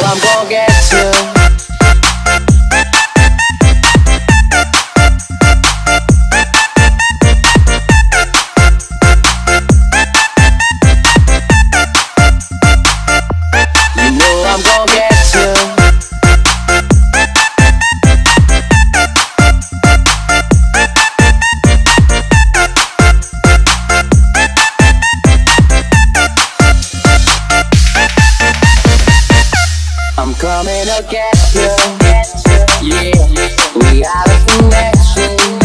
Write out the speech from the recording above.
I'm gonna get you. connection. Yeah, we got a connection.